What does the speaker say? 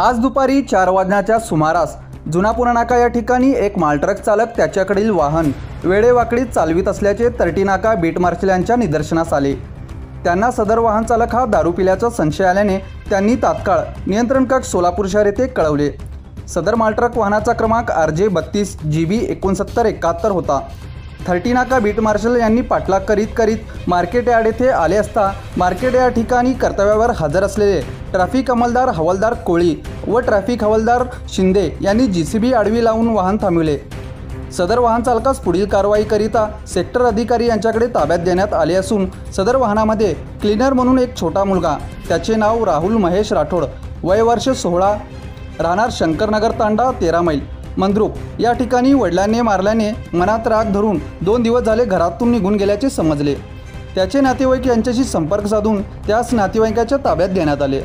आज दुपारी चार वाजण्याच्या सुमारास जुना पुराणाका या ठिकाणी एक मालट्रक चालक त्याच्याकडील वाहन वेडेवाकडीत चालवित असल्याचे तर्टीनाका बीट मार्शल यांच्या निदर्शनास आले. त्यांना सदर वाहन चालक हा दारू पिल्याचा संशय आल्याने त्यांनी तात्काळ नियंत्रण कक्ष सोलापूर शहर येथे कळवले. सदर मालट्रक वाहनाचा क्रमांक आर जे बत्तीस जी बी एकोणसत्तर एकाहत्तर होता. थर्टी नाका बीट मार्शल यांनी पाठलाग करीत करीत मार्केट यार्ड येथे आले असता मार्केट या ठिकाणी कर्तव्यावर हजर असलेले ट्रॅफिक अंमलदार हवालदार कोळी व ट्रॅफिक हवालदार शिंदे यांनी जी सी बी आडवी लावून वाहन थांबविले. सदर वाहन चालकास पुढील कारवाईकरिता सेक्टर अधिकारी यांच्याकडे ताब्यात देण्यात आले असून सदर वाहनामध्ये क्लीनर म्हणून एक छोटा मुलगा त्याचे नाव राहुल महेश राठोड वय वर्ष सोळा राहणार शंकरनगर तांडा तेरा मैल. मंद्रुप या ठिकाणी वडिलांनी मारल्याने मनात राग धरून दोन दिवस झाले घरातून निघून गेल्याचे समजले. त्याचे नातेवाईक यांच्याशी संपर्क साधून त्यास नातेवाईकाच्या ताब्यात देण्यात आले.